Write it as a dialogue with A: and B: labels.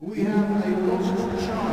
A: We have a lost child.